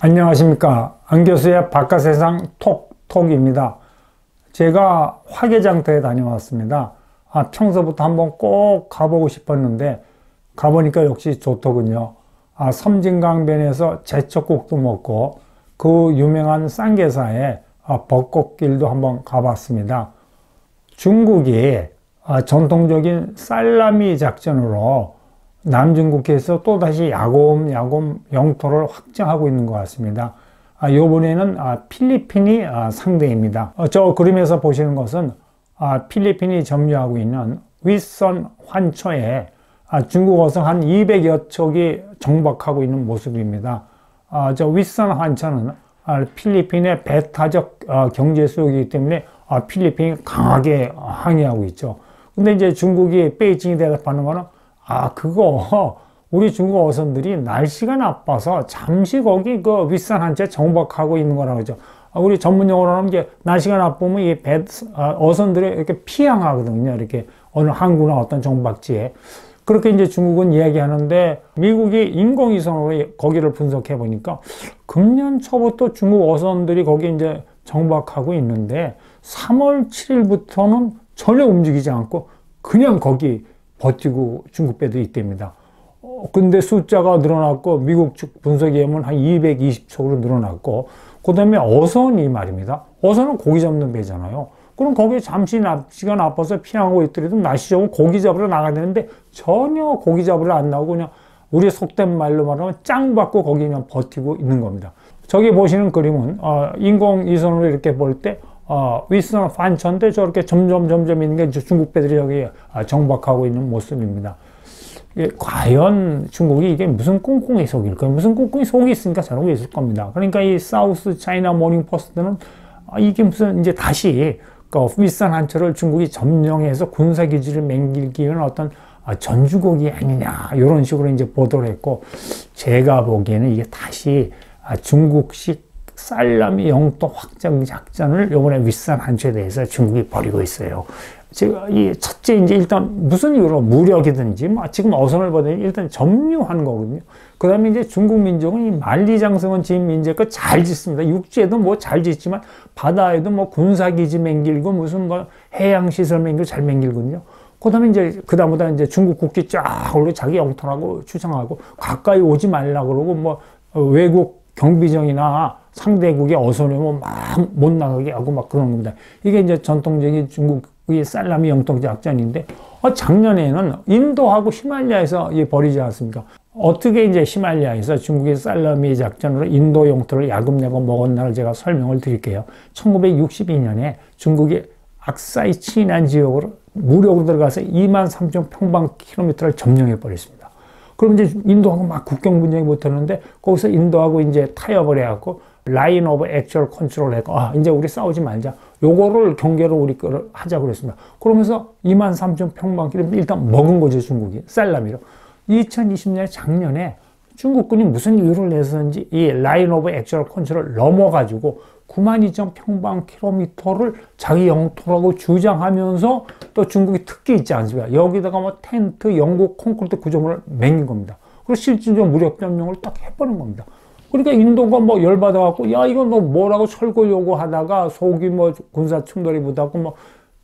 안녕하십니까. 안교수의 바깥세상 톡톡입니다. 제가 화개장터에 다녀왔습니다. 아, 평소부터 한번 꼭 가보고 싶었는데 가보니까 역시 좋더군요. 아, 섬진강변에서 제철국도 먹고 그 유명한 쌍계사에 아, 벚꽃길도 한번 가봤습니다. 중국이 아, 전통적인 살라미 작전으로 남중국해에서 또다시 야곰 야곰 영토를 확장하고 있는 것 같습니다. 아, 이번에는 아, 필리핀이 아, 상대입니다. 어, 저 그림에서 보시는 것은 아, 필리핀이 점유하고 있는 윗선 환초에 아, 중국 어선 한 200여 척이 정박하고 있는 모습입니다. 아, 저 윗선 환초는 아, 필리핀의 배타적 아, 경제 수역이기 때문에 아, 필리핀이 강하게 항의하고 있죠. 근데 이제 중국이 베이징이 대답하는 거는 아, 그거, 우리 중국 어선들이 날씨가 나빠서 잠시 거기 그 윗산 한 채 정박하고 있는 거라고 그러죠. 아, 우리 전문 용어로 하면 이제 날씨가 나쁘면 이 배, 아, 어선들이 이렇게 피항하거든요. 이렇게 어느 항구나 어떤 정박지에. 그렇게 이제 중국은 이야기하는데 미국이 인공위성으로 거기를 분석해 보니까 금년 초부터 중국 어선들이 거기 이제 정박하고 있는데 3월 7일부터는 전혀 움직이지 않고 그냥 거기 버티고 중국 배도 있답니다. 어, 근데 숫자가 늘어났고 미국 측 분석에 의하면 한 220척으로 늘어났고 그 다음에 어선이 말입니다. 어선은 고기 잡는 배잖아요. 그럼 거기에 잠시 날씨가 나빠서 피하고 있더라도 날씨 좋으면 고기 잡으러 나가야 되는데 전혀 고기 잡으러 안 나오고 그냥 우리 속된 말로 말하면 짱 받고 거기 그냥 버티고 있는 겁니다. 저기 보시는 그림은 어, 인공위성으로 이렇게 볼때 어, 윗선 환초인데 저렇게 점점 점점 있는 게 중국 배들이 여기 아, 정박하고 있는 모습입니다. 예, 과연 중국이 이게 무슨 꿍꿍이 속일까요? 무슨 꿍꿍이 속이 있으니까 저러고 있을 겁니다. 그러니까 이 South China Morning Post는 아, 이게 무슨 이제 다시 그 윗산 환초를 중국이 점령해서 군사기지를 맹길기 위한 어떤 아, 전주곡이 아니냐 이런 식으로 이제 보도를 했고 제가 보기에는 이게 다시 아, 중국식 살라미 영토 확장 작전을 요번에 윗산 한초에 대해서 중국이 벌이고 있어요. 제가 이 첫째 이제 일단 무슨 이유로 무력이든지 뭐 지금 어선을 보더니 일단 점유한 거거든요. 그 다음에 이제 중국 민족은 이 만리장성은 지금 민족과 잘 짓습니다. 육지에도 뭐 잘 짓지만 바다에도 뭐 군사기지 맹길고 무슨 뭐 해양 시설 맹길고 잘 맹길거든요. 그 다음에 이제, 그 다음보다 이제 중국 국기 쫙 올려 자기 영토라고 주장하고 가까이 오지 말라 그러고 뭐 외국 경비정이나 상대국의 어선이면 막못 나가게 하고 막 그런 겁니다. 이게 이제 전통적인 중국의 살라미 영통 작전인데 어, 작년에는 인도하고 히말라야에서 벌이지 않습니까? 어떻게 이제 히말라야에서 중국의 살라미 작전으로 인도 영토를 야금야금 먹었나를 제가 설명을 드릴게요. 1962년에 중국이 악사이친이란 지역으로 무력으로 들어가서 2만 3천 평방킬로미터를 점령해 버렸습니다. 그럼 이제 인도하고 막 국경 분쟁이 붙었는데 거기서 인도하고 이제 타협을 해갖고 Line of Actual Control 했고 아 이제 우리 싸우지 말자. 요거를 경계로 우리 거를 하자 그랬습니다. 그러면서 2만 3천 평방킬로미터 일단 먹은 거죠 중국이. 살라미로. 2020년 작년에 중국군이 무슨 이유를 내서인지 이 Line of Actual Control 넘어가지고 9만 2천 평방킬로미터를 자기 영토라고 주장하면서 또 중국이 특기 있지 않습니까? 여기다가 뭐 텐트, 영국 콘크리트 구조물을 맹인 겁니다. 그리고 실질적 무력 변명을 딱 해버린 겁니다. 그러니까 인도가 뭐 열받아갖고, 야, 이거 너 뭐라고 철거 요구하다가 속이 뭐 군사 충돌이 붙었고, 뭐,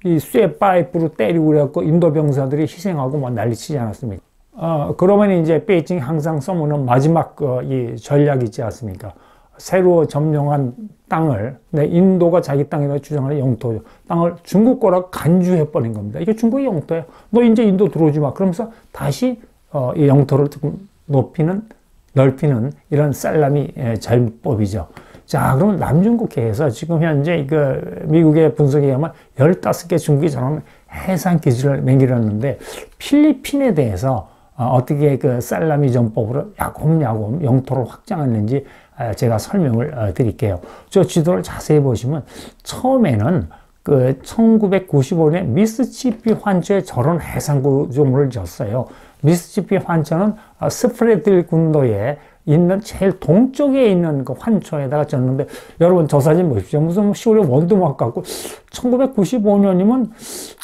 이 쇠 파이프로 때리고 그래갖고 인도 병사들이 희생하고 뭐 난리치지 않았습니까? 어, 그러면 이제 베이징이 항상 써먹는 마지막 그, 이 전략이 있지 않습니까? 새로 점령한 땅을, 네, 인도가 자기 땅이라고 주장하는 영토, 땅을 중국 거라고 간주해 버린 겁니다. 이게 중국의 영토예요. 너 이제 인도 들어오지 마. 그러면서 다시, 어, 이 영토를 높이는 넓히는 이런 살라미 전법이죠. 자, 그럼 남중국해에서 지금 현재 그 미국의 분석에 의하면 15개 중국이 저런 해상 기지를 맹기렸는데 필리핀에 대해서 어, 어떻게 그 살라미 전법으로 야곱야곱 영토를 확장했는지 아, 제가 설명을 어, 드릴게요. 저 지도를 자세히 보시면 처음에는 그 1995년에 미스치피 환초에 저런 해상 구조물을 졌어요. 미스시피 환천은 어, 스프레들 군도의 있는 제일 동쪽에 있는 그 환초에다가 졌는데 여러분 저 사진 보십시오. 무슨 시골에 원두막 같고 1995년이면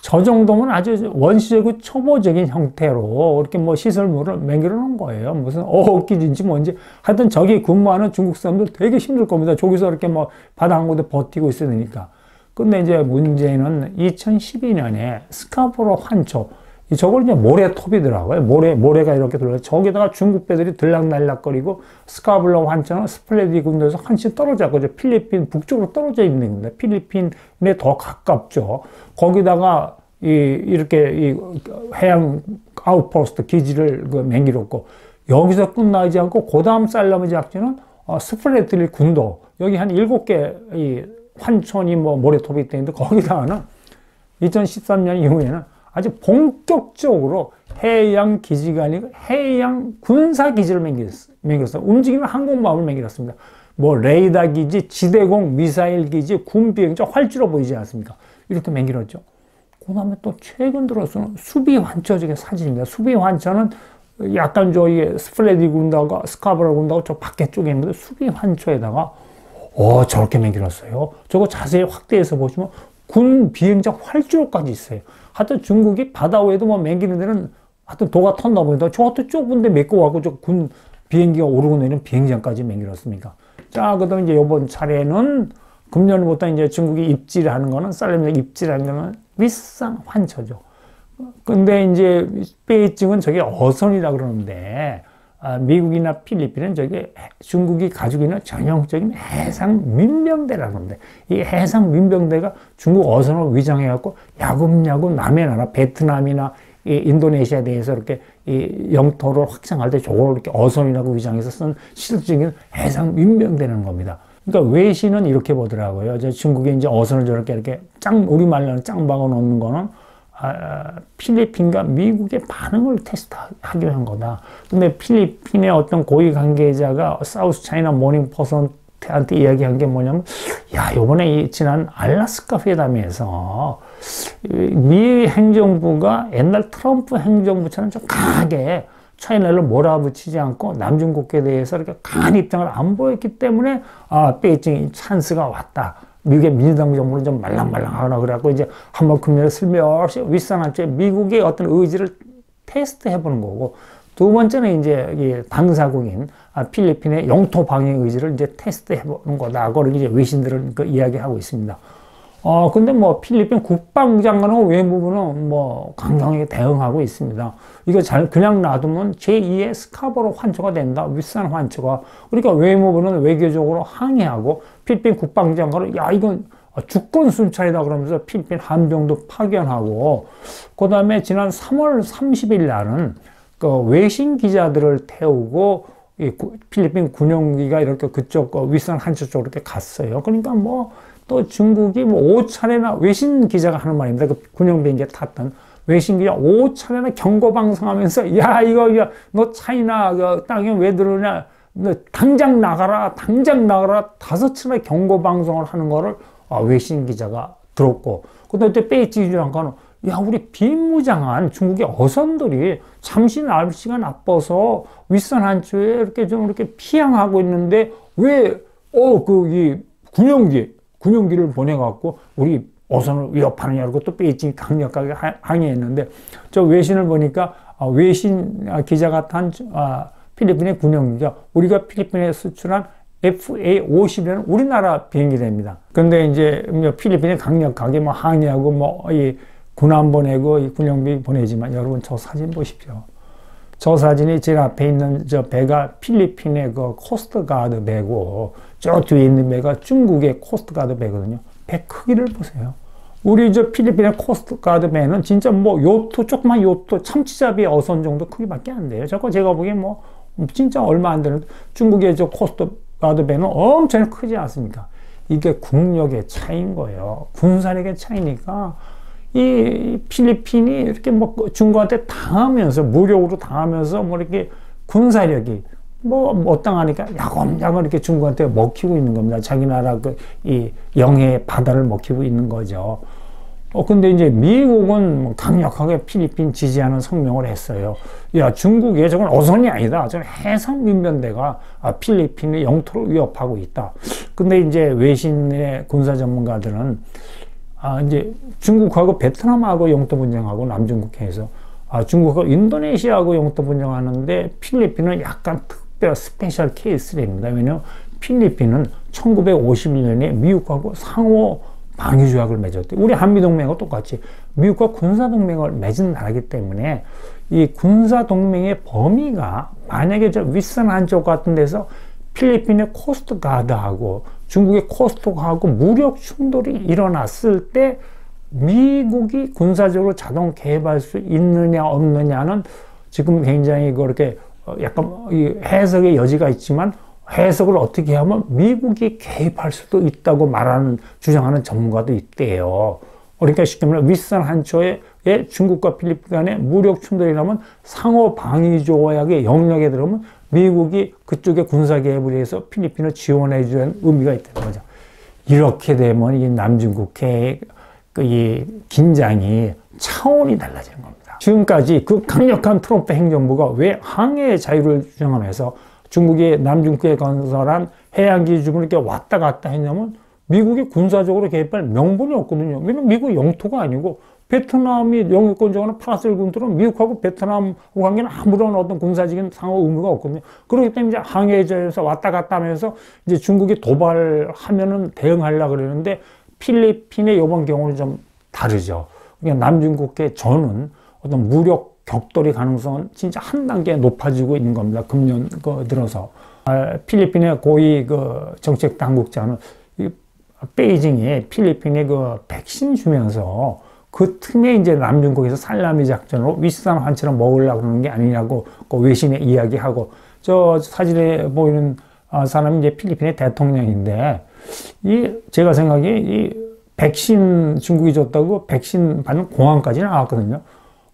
저 정도면 아주 원시적이고 초보적인 형태로 이렇게 뭐 시설물을 맹겨 놓은 거예요. 무슨 어기인지 뭔지 하여튼 저기 근무하는 중국 사람들 되게 힘들 겁니다. 저기서 이렇게 뭐 바다 한 곳에 버티고 있어야 되니까. 근데 이제 문제는 2012년에 스카보로 환초 저걸 이제 모래톱이더라고요. 모래, 모래가 이렇게 들어 저기다가 중국 배들이 들락날락거리고 스카보로 환초는 스프래틀리 군도에서 한참 떨어져 갖고 필리핀 북쪽으로 떨어져 있는 겁니다. 필리핀에 더 가깝죠. 거기다가 이, 이렇게 이 해양 outpost 기지를 그 맹기렸고 여기서 끝나지 않고 그 다음 살라미 작전은 어, 스프래틀리 군도 여기 한 일곱 개 이 환초니 뭐 모래톱이 있는데 거기다가는 2013년 이후에는 아주 본격적으로 해양 기지가 아니고 해양 군사 기지를 맹겼어요. 움직이는 항공모함을 맹겼습니다. 뭐 레이더 기지, 지대공 미사일 기지, 군비행장 활주로 보이지 않습니까? 이렇게 맹기었죠. 그 다음에 또 최근 들어서는 수비 환초 저기 사진입니다. 수비 환초는 약간 저기 스프래틀리 군도하고 스카보로 군도하고 저 밖에 쪽에 있는데 수비 환초에다가 어 저렇게 맹기었어요. 저거 자세히 확대해서 보시면 군 비행장 활주로까지 있어요. 하여튼 중국이 바다 위에도 뭐 맹기는 데는 하여튼 도가 텄다 보니까 저것도 좁은데 메꿔갖고 저 군 비행기가 오르고 내리는 비행장까지 맹기었습니까? 자, 그 다음에 이제 요번 차례는 금년부터 이제 중국이 입질하는 거는 쌀레미 입질하는 거는 윗산 환처죠. 근데 이제 베이징은 저게 어선이라 그러는데 아, 미국이나 필리핀은 저게 중국이 가지고 있는 전형적인 해상 민병대라는데 이 해상 민병대가 중국 어선을 위장해갖고 야금야금 남의 나라 베트남이나 이 인도네시아에 대해서 이렇게 이 영토를 확장할 때 저걸 이렇게 어선이라고 위장해서 쓴 실질적인 해상 민병대라는 겁니다. 그러니까 외신은 이렇게 보더라고요. 중국이 이제 어선을 저렇게 이렇게 짱 우리말로는 짱 박아 놓는 거는 아, 필리핀과 미국의 반응을 테스트하기 위한 거다. 근데 필리핀의 어떤 고위 관계자가 South China Morning Post한테 이야기한 게 뭐냐면, 야, 요번에 이 지난 알라스카 회담에서 미 행정부가 옛날 트럼프 행정부처럼 좀 강하게 China를 몰아붙이지 않고 남중국해에 대해서 이렇게 강한 입장을 안 보였기 때문에 아, 베이징이 찬스가 왔다. 미국의 민주당 정부는 좀 말랑말랑하거나 그래갖고 이제 한번 금년에 슬며시 윗선 환초 쪽에 미국의 어떤 의지를 테스트 해보는 거고 두 번째는 이제 당사국인 아, 필리핀의 영토 방어 의지를 이제 테스트 해보는 거다. 그걸 이제 외신들은 그 이야기하고 있습니다. 어, 근데 뭐 필리핀 국방장관하고 외무부는 뭐 강경하게 대응하고 있습니다. 이거 잘 그냥 놔두면 제2의 스카보로 환초가 된다. 윗산 환초가. 그러니까 외무부는 외교적으로 항의하고 필리핀 국방장관은 야, 이건 주권 순찰이다 그러면서 필리핀 함병도 파견하고 그 다음에 지난 3월 30일 날은 그 외신 기자들을 태우고 이 필리핀 군용기가 이렇게 그쪽 윗산 한초 쪽으로 이렇게 갔어요. 그러니까 뭐 또 중국이 뭐 5차례나 외신 기자가 하는 말입니다. 그 군용 비행기에 탔던 외신 기자 5차례나 경고 방송하면서 야 이거 이거 너 차이나 그 땅에 왜 들어오냐. 당장 나가라, 당장 나가라. 다섯 차례 경고 방송을 하는 거를 아, 외신 기자가 들었고, 그다음에 베이지 장관은 야, 우리 비무장한 중국의 어선들이 잠시 날씨가 나빠서 윗산 한초에 이렇게 좀 이렇게 피항하고 있는데 왜, 어, 그, 이 군용기, 군용기를 보내갖고 우리 어선을 위협하느냐고 또 베이징이 강력하게 항의했는데 저 외신을 보니까 아, 외신 기자가 탄, 아, 필리핀의 군용기가 우리가 필리핀에 수출한 FA-50이라는 우리나라 비행기입니다. 근데 이제 뭐 필리핀이 강력하게 뭐 항의하고 뭐이 군함 보내고 이 군용기 보내지만 여러분 저 사진 보십시오. 저 사진이 제 앞에 있는 저 배가 필리핀의 그 coast guard 배고 저 뒤에 있는 배가 중국의 coast guard 배거든요. 배 크기를 보세요. 우리 저 필리핀의 coast guard 배는 진짜 뭐 요트 조그만 요트 참치잡이 어선 정도 크기밖에 안 돼요. 저거 제가 보기엔 뭐 진짜 얼마 안 되는 중국의 저 coast guard 배는 엄청 크지 않습니까? 이게 국력의 차이인 거예요. 군사력의 차이니까 이 필리핀이 이렇게 뭐 중국한테 당하면서 무력으로 당하면서 뭐 이렇게 군사력이 뭐 못 당하니까 야금야금 이렇게 중국한테 먹히고 있는 겁니다. 자기 나라 그 이 영해 바다를 먹히고 있는 거죠. 어, 근데 이제 미국은 뭐 강력하게 필리핀 지지하는 성명을 했어요. 야, 중국에 저건 어선이 아니다. 저는 해상 민병대가 아, 필리핀의 영토를 위협하고 있다. 근데 이제 외신의 군사 전문가들은 아, 이제 중국하고 베트남하고 영토 분쟁하고 남중국해에서 아, 중국하고 인도네시아하고 영토 분쟁하는데 필리핀은 약간 특별 special case랍니다. 왜냐면 필리핀은 1951년에 미국하고 상호 방위 조약을 맺었대. 우리 한미 동맹과 똑같이 미국과 군사 동맹을 맺은 나라기 때문에 이 군사 동맹의 범위가 만약에 저 윗선 암초 같은 데서 필리핀의 coast guard하고 중국의 coast하고 무력 충돌이 일어났을 때 미국이 군사적으로 자동 개입할 수 있느냐 없느냐는 지금 굉장히 그렇게 약간 해석의 여지가 있지만 해석을 어떻게 하면 미국이 개입할 수도 있다고 말하는 주장하는 전문가도 있대요. 그러니까 쉽게 말하면 윗선 한초에 중국과 필리핀 간의 무력 충돌이 나면 상호 방위 조약의 영역에 들어오면 미국이 그쪽에 군사 개입을 해서 필리핀을 지원해 주는 의미가 있다는 거죠. 이렇게 되면 이 남중국해의 그이 긴장이 차원이 달라지는 겁니다. 지금까지 그 강력한 트럼프 행정부가 왜 항해의 자유를 주장하면서 중국이 남중국해에 건설한 해양기 지점을 이렇게 왔다 갔다 했냐면 미국이 군사적으로 개입할 명분이 없거든요. 왜냐면 미국 영토가 아니고 베트남이 영유권 정하는 프랑스를 군도로 미국하고 베트남 관계는 아무런 어떤 군사적인 상호 의무가 없거든요. 그렇기 때문에 이제 항해제에서 왔다 갔다 하면서 이제 중국이 도발하면은 대응하려고 그러는데 필리핀의 이번 경우는 좀 다르죠. 그러니까 남중국해 전은 어떤 무력 격돌의 가능성은 진짜 한 단계 높아지고 있는 겁니다. 금년 그 들어서 아, 필리핀의 고위 그 정책 당국자는 이 베이징이 필리핀에 그 백신 주면서 그 틈에 이제 남중국에서 살라미 작전으로 윗산 한처럼 먹으려고 그러는 게 아니냐고 그 외신에 이야기하고 저 사진에 보이는 아, 사람이 이제 필리핀의 대통령인데 이 제가 생각에 이 백신 중국이 줬다고 백신 받는 공항까지 나왔거든요.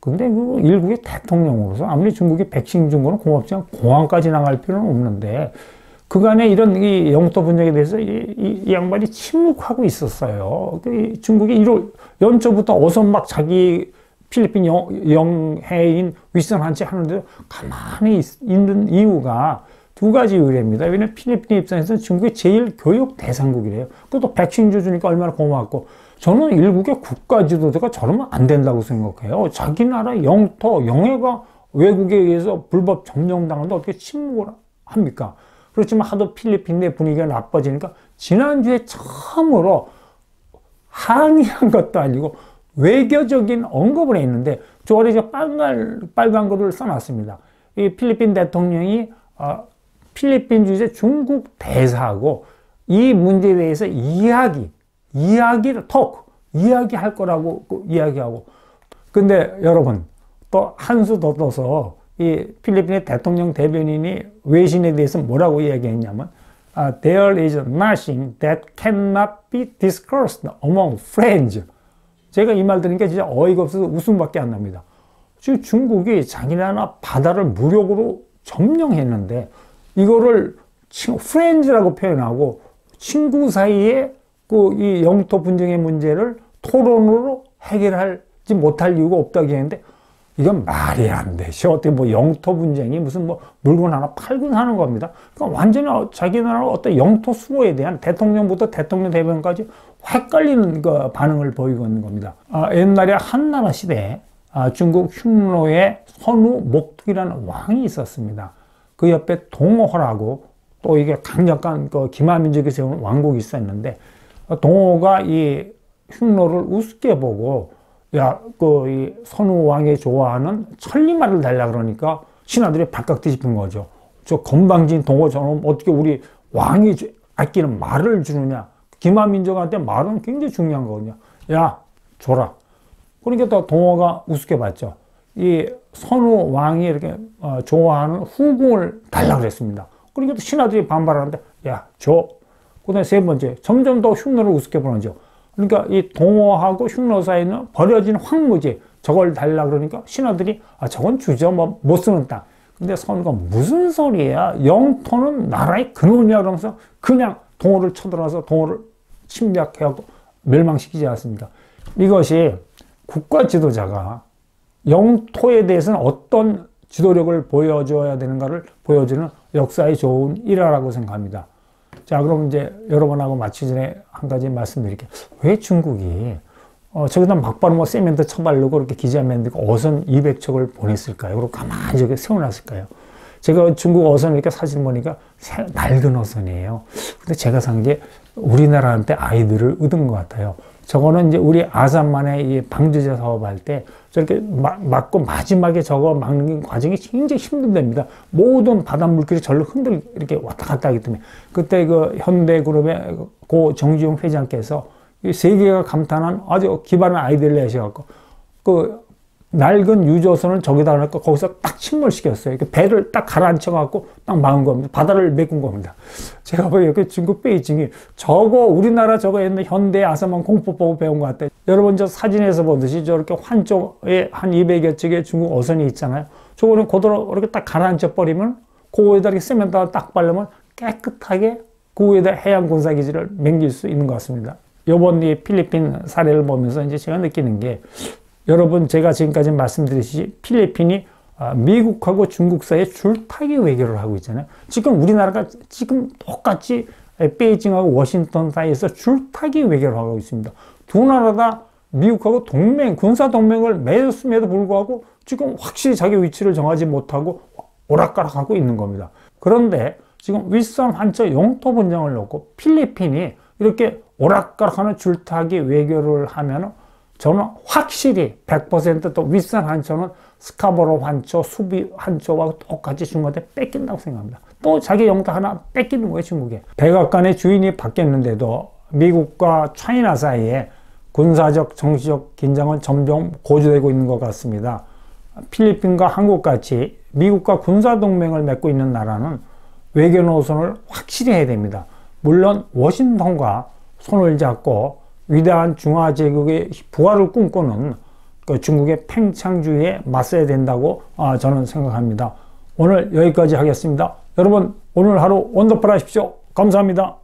근데 그 일국의 대통령으로서 아무리 중국이 백신 준 거는 고맙지만 공항까지 나갈 필요는 없는데 그간에 이런 이 영토 분쟁에 대해서 이, 이, 이 양반이 침묵하고 있었어요. 그 중국이 1월 연초부터 어선 막 자기 필리핀 영, 영해인 윗선 한채 하는데 가만히 있, 있는 이유가 두 가지 이유랍니다. 왜냐면 필리핀 입장에서는 중국이 제일 교육 대상국이래요. 그것도 백신 주주니까 얼마나 고맙고 저는 일국의 국가 지도자가 저러면 안 된다고 생각해요. 자기 나라 영토, 영해가 외국에 의해서 불법 점령당하는데 어떻게 침묵을 합니까? 그렇지만 하도 필리핀 내 분위기가 나빠지니까 지난주에 처음으로 항의한 것도 아니고 외교적인 언급을 했는데 저 빨간, 빨간 글을 써놨습니다. 이 필리핀 대통령이 어, 필리핀 주재 중국 대사하고 이 문제에 대해서 이야기, 이야기를 톡 이야기할 거라고 이야기하고 근데 여러분 또 한 수 더 떠서 이 필리핀의 대통령 대변인이 외신에 대해서 뭐라고 이야기했냐면 uh, There is nothing that cannot be discussed among friends. 제가 이 말 들으니까 진짜 어이가 없어서 웃음밖에 안 납니다. 지금 중국이 자기 나라 바다를 무력으로 점령했는데 이거를 프렌즈라고 표현하고 친구 사이에 그 이 영토 분쟁의 문제를 토론으로 해결하지 못할 이유가 없다고 했는데 이건 말이 안 되죠. 어떻게 뭐 영토 분쟁이 무슨 뭐 물건 하나 팔고 사는 겁니다. 그러니까 완전히 자기 나라 어떤 영토 수호에 대한 대통령부터 대통령 대변까지 헷갈리는 그 반응을 보이고 있는 겁니다. 아, 옛날에 한나라 시대에 아, 중국 흉노에 선우 목tuk이라는 왕이 있었습니다. 그 옆에 동호라고 또 이게 강력한 그 기마민족이 세운 왕국이 있었는데 동호가 이 흉노를 우습게 보고 야, 그, 이 선우 왕이 좋아하는 천리말을 달라 그러니까 신하들이 발칵 뒤집힌 거죠. 저 건방진 동호처럼 어떻게 우리 왕이 아끼는 말을 주느냐. 기마민족한테 말은 굉장히 중요한 거거든요. 야, 줘라. 그러니까 또 동호가 우습게 봤죠. 이 선우 왕이 이렇게 어, 좋아하는 후궁을 달라 그랬습니다. 그러니까 또 신하들이 반발하는데, 야, 줘. 그 다음에 세 번째, 점점 더 흉노를 우습게 보는죠. 그러니까 이 동호하고 흉노 사이는 버려진 황무지, 저걸 달라 그러니까 신하들이, 아, 저건 주죠. 뭐, 못 쓰는 땅. 근데 선우가 무슨 소리야? 영토는 나라의 근원이야. 그러면서 그냥 동호를 쳐들어서 동호를 침략해하고 멸망시키지 않습니까? 이것이 국가 지도자가 영토에 대해서는 어떤 지도력을 보여줘야 되는가를 보여주는 역사의 좋은 일화라고 생각합니다. 자, 그럼 이제 여러분하고 마치 전에 한 가지 말씀드릴게요. 왜 중국이 어, 저기다 막바로 뭐 세멘트 쳐바르고 이렇게 기자 만들고 어선 200척을 보냈을까요? 그리고 가만히 저기 세워놨을까요? 제가 중국 어선 이렇게 사진 보니까 낡은 어선이에요. 근데 제가 산 게 우리나라한테 아이들을 얻은 것 같아요. 저거는 이제 우리 아산만의 이 방조제 사업할 때 저렇게 막, 막고 마지막에 저거 막는 과정이 굉장히 힘든답니다. 모든 바닷물길이 절로 흔들 이렇게 왔다 갔다 하기 때문에 그때 그 현대그룹의 고 정지용 회장께서 세계가 감탄한 아주 기발한 아이디어를 내셔갖고 그 낡은 유조선을 저기다 놓고 거기서 딱 침몰시켰어요. 배를 딱 가라앉혀 갖고 딱 막은 겁니다. 바다를 메꾼 겁니다. 제가 보기에 그 중국 베이징이 저거 우리나라 저거 옛날 현대 아사만 공포 보고 배운 것 같아요. 여러분 저 사진에서 보듯이 저렇게 환쪽에 한 200여 척의 중국 어선이 있잖아요. 저거는 고도로 이렇게 딱 가라앉혀 버리면 그 위에다 이렇게 세면다 딱 바르면 깨끗하게 그 위에다 해양 군사 기지를 맹길 수 있는 것 같습니다. 요번 이 필리핀 사례를 보면서 이제 제가 느끼는 게 여러분 제가 지금까지 말씀드렸듯이 필리핀이 아, 미국하고 중국 사이에 줄타기 외교를 하고 있잖아요. 지금 우리나라가 지금 똑같이 베이징하고 워싱턴 사이에서 줄타기 외교를 하고 있습니다. 두 나라 다 미국하고 동맹, 군사 동맹을 맺었음에도 불구하고 지금 확실히 자기 위치를 정하지 못하고 오락가락하고 있는 겁니다. 그런데 지금 윗선 한처 영토 분쟁을 놓고 필리핀이 이렇게 오락가락하는 줄타기 외교를 하면 저는 확실히 100%또 윗선 한초는 스카보로 한초, 수비 한초와 똑같이 중국한테 뺏긴다고 생각합니다. 또 자기 영토 하나 뺏기는 거예요, 중국에. 백악관의 주인이 바뀌었는데도 미국과 차이나 사이에 군사적, 정치적 긴장은 점점 고조되고 있는 것 같습니다. 필리핀과 한국같이 미국과 군사동맹을 맺고 있는 나라는 외교 노선을 확실히 해야 됩니다. 물론 워싱턴과 손을 잡고 위대한 중화제국의 부활을 꿈꾸는 그 중국의 팽창주의에 맞서야 된다고 아, 저는 생각합니다. 오늘 여기까지 하겠습니다. 여러분 오늘 하루 원더풀 하십시오. 감사합니다.